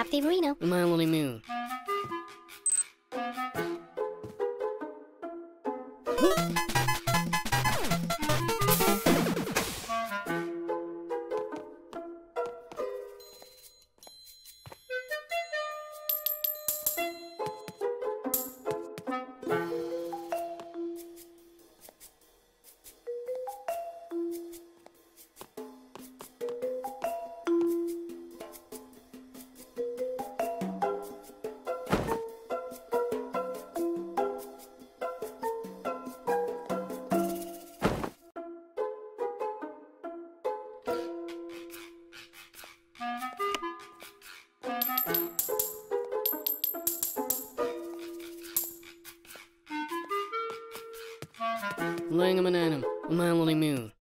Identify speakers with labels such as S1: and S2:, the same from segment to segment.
S1: Patsy Marino.
S2: My Lonely Moon. Langham and Adam, Melody Moon.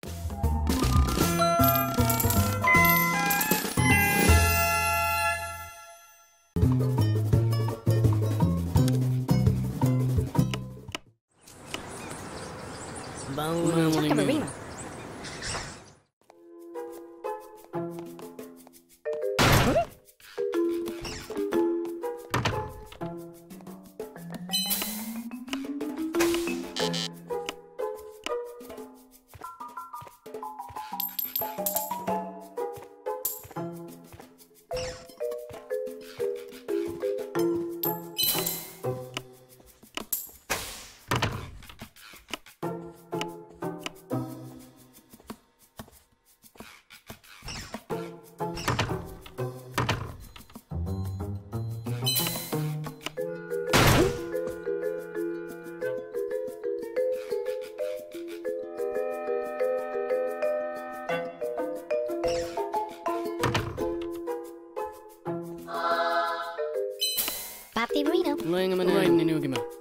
S1: Melody
S2: Moon.
S1: Marino. Patsy Marino.
S2: Laying a
S1: Marino.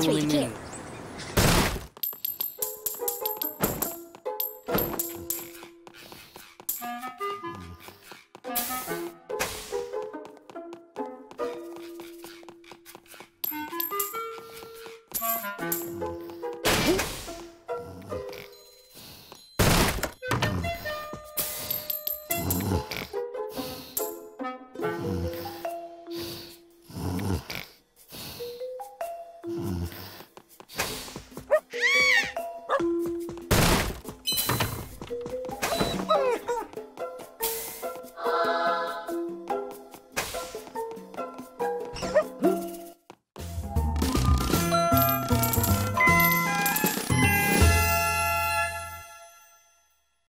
S1: Three to two.